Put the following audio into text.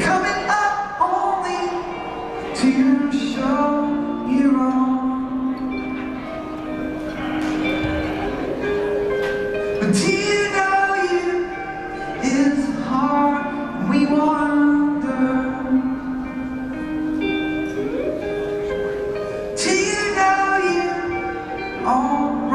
Coming up only to show you wrong. But do you know you? It's hard. We wonder. Do you know you? Oh.